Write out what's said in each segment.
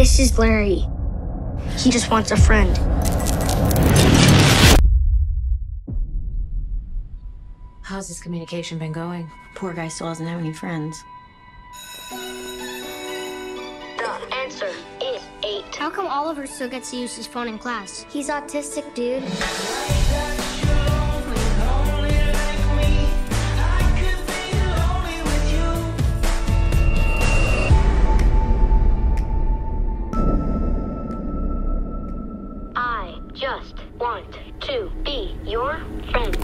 This is Larry. He just wants a friend. How's this communication been going? Poor guy still doesn't have any friends. The answer is eight. How come Oliver still gets to use his phone in class? He's autistic, dude. Just want to be your friend.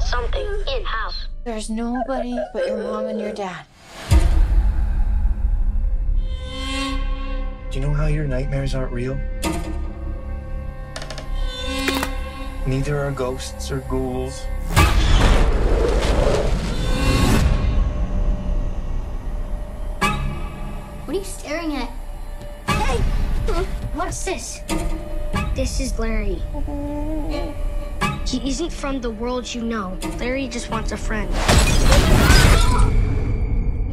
Something in house. There's nobody but your mom and your dad. Do you know how your nightmares aren't real? Neither are ghosts or ghouls. Staring at? Hey! What's this? This is Larry. He isn't from the world you know. Larry just wants a friend.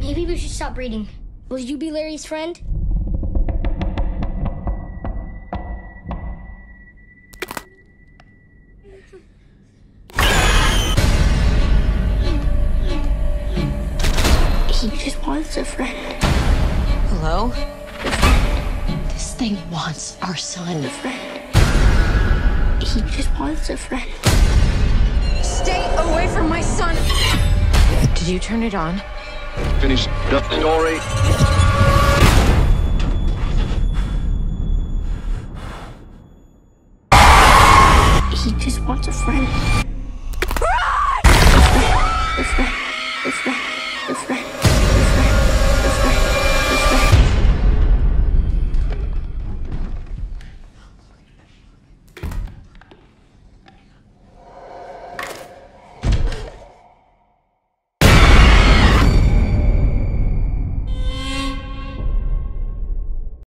Maybe we should stop reading. Will you be Larry's friend? He just wants a friend. Hello? This thing wants our son. A friend. He just wants a friend. Stay away from my son! Did you turn it on? Finish the story. He just wants a friend.